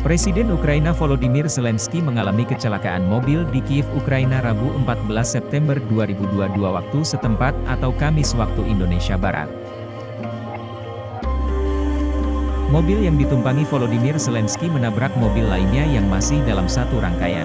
Presiden Ukraina Volodymyr Zelensky mengalami kecelakaan mobil di Kiev, Ukraina Rabu 14 September 2022 waktu setempat atau Kamis waktu Indonesia Barat. Mobil yang ditumpangi Volodymyr Zelensky menabrak mobil lainnya yang masih dalam satu rangkaian.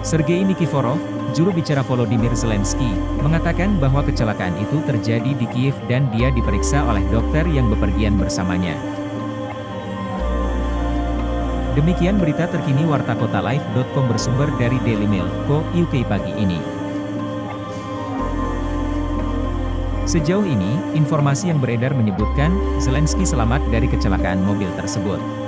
Sergei Nikiforov, juru bicara Volodymyr Zelensky, mengatakan bahwa kecelakaan itu terjadi di Kiev dan dia diperiksa oleh dokter yang bepergian bersamanya. Demikian berita terkini Warta Kota Live.com bersumber dari Daily Mail, Co. UK pagi ini. Sejauh ini, informasi yang beredar menyebutkan, Zelensky selamat dari kecelakaan mobil tersebut.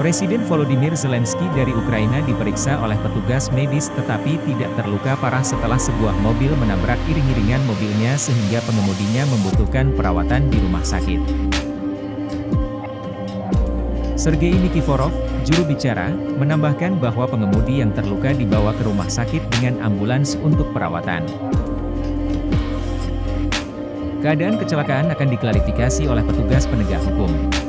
Presiden Volodymyr Zelensky dari Ukraina diperiksa oleh petugas medis tetapi tidak terluka parah setelah sebuah mobil menabrak iring-iringan mobilnya sehingga pengemudinya membutuhkan perawatan di rumah sakit. Sergei Nikiforov, juru bicara, menambahkan bahwa pengemudi yang terluka dibawa ke rumah sakit dengan ambulans untuk perawatan. Keadaan kecelakaan akan diklarifikasi oleh petugas penegak hukum.